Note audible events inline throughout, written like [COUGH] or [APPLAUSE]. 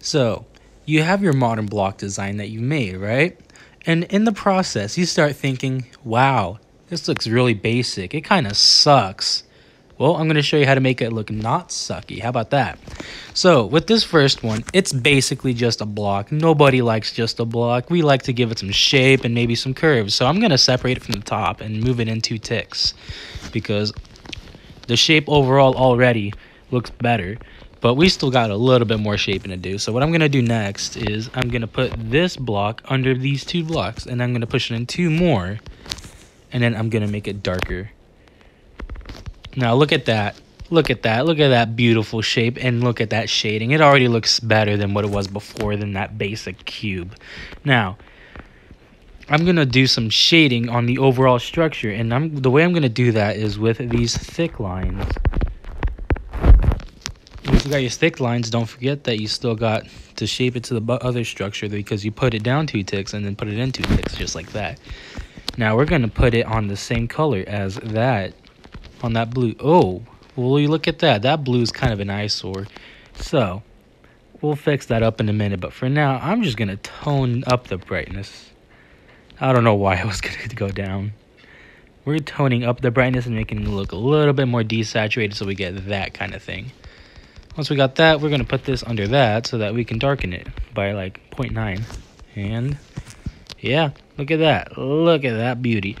So, you have your modern block design that you made, right? And in the process, you start thinking, wow, this looks really basic. It kind of sucks. Well, I'm going to show you how to make it look not sucky. How about that? So, with this first one, it's basically just a block. Nobody likes just a block. We like to give it some shape and maybe some curves. So, I'm going to separate it from the top and move it into ticks because the shape overall already looks better but we still got a little bit more shaping to do. So what I'm going to do next is I'm going to put this block under these two blocks and I'm going to push it in two more and then I'm going to make it darker. Now look at that. Look at that. Look at that beautiful shape and look at that shading. It already looks better than what it was before than that basic cube. Now, I'm going to do some shading on the overall structure and I'm the way I'm going to do that is with these thick lines you got your thick lines, don't forget that you still got to shape it to the other structure because you put it down two ticks and then put it in two ticks just like that. Now we're going to put it on the same color as that on that blue. Oh, well, you look at that. That blue is kind of an eyesore. So we'll fix that up in a minute. But for now, I'm just going to tone up the brightness. I don't know why [LAUGHS] I was going to go down. We're toning up the brightness and making it look a little bit more desaturated so we get that kind of thing. Once we got that, we're going to put this under that so that we can darken it by like 0.9. And yeah, look at that. Look at that beauty.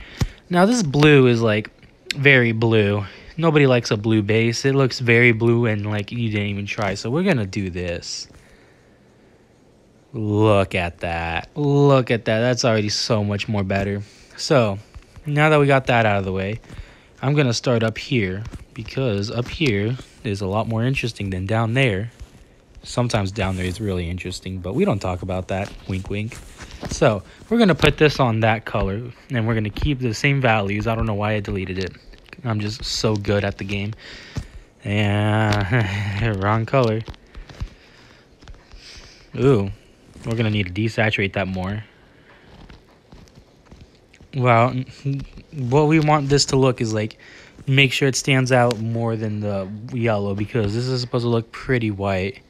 Now this blue is like very blue. Nobody likes a blue base. It looks very blue and like you didn't even try. So we're going to do this. Look at that. Look at that. That's already so much more better. So now that we got that out of the way, I'm going to start up here because up here is a lot more interesting than down there. Sometimes down there is really interesting, but we don't talk about that. Wink, wink. So we're going to put this on that color, and we're going to keep the same values. I don't know why I deleted it. I'm just so good at the game. Yeah, [LAUGHS] wrong color. Ooh, we're going to need to desaturate that more. Well, what we want this to look is like make sure it stands out more than the yellow because this is supposed to look pretty white.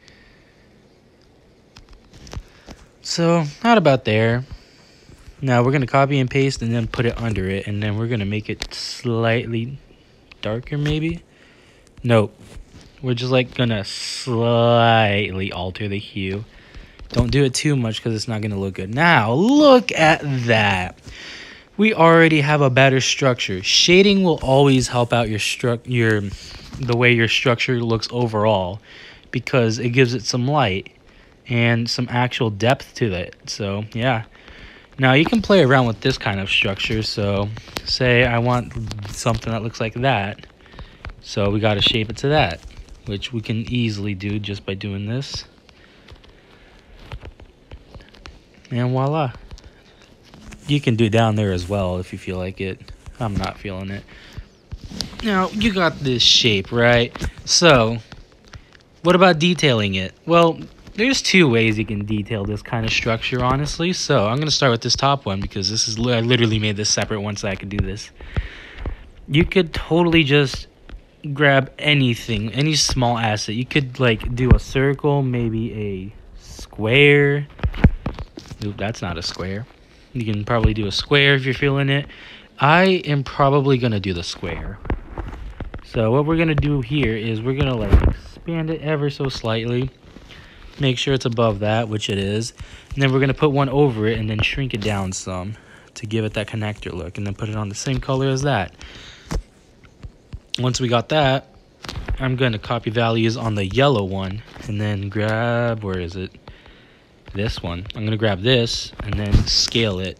So, not about there. Now we're going to copy and paste and then put it under it and then we're going to make it slightly darker maybe. Nope. We're just like going to slightly alter the hue. Don't do it too much because it's not going to look good. Now, look at that we already have a better structure. Shading will always help out your your the way your structure looks overall because it gives it some light and some actual depth to it. So, yeah. Now, you can play around with this kind of structure. So, say I want something that looks like that. So, we got to shape it to that, which we can easily do just by doing this. And voila you can do down there as well if you feel like it. I'm not feeling it. Now, you got this shape, right? So, what about detailing it? Well, there's two ways you can detail this kind of structure, honestly. So, I'm going to start with this top one because this is I literally made this separate one so I could do this. You could totally just grab anything, any small asset. You could, like, do a circle, maybe a square. Oop, that's not a square. You can probably do a square if you're feeling it. I am probably going to do the square. So what we're going to do here is we're going to like expand it ever so slightly. Make sure it's above that, which it is. And then we're going to put one over it and then shrink it down some to give it that connector look. And then put it on the same color as that. Once we got that, I'm going to copy values on the yellow one. And then grab, where is it? This one. I'm to grab this and then scale it.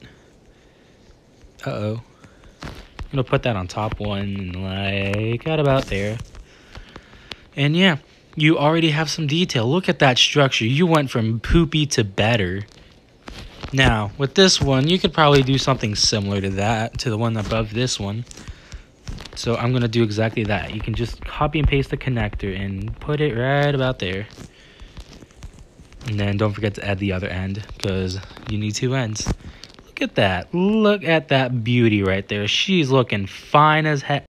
Uh-oh. I'm going to put that on top one, like at about there. And yeah, you already have some detail. Look at that structure. You went from poopy to better. Now, with this one, you could probably do something similar to that, to the one above this one. So I'm to do exactly that. You can just copy and paste the connector and put it right about there. And then don't forget to add the other end because you need two ends. Look at that. Look at that beauty right there. She's looking fine as heck.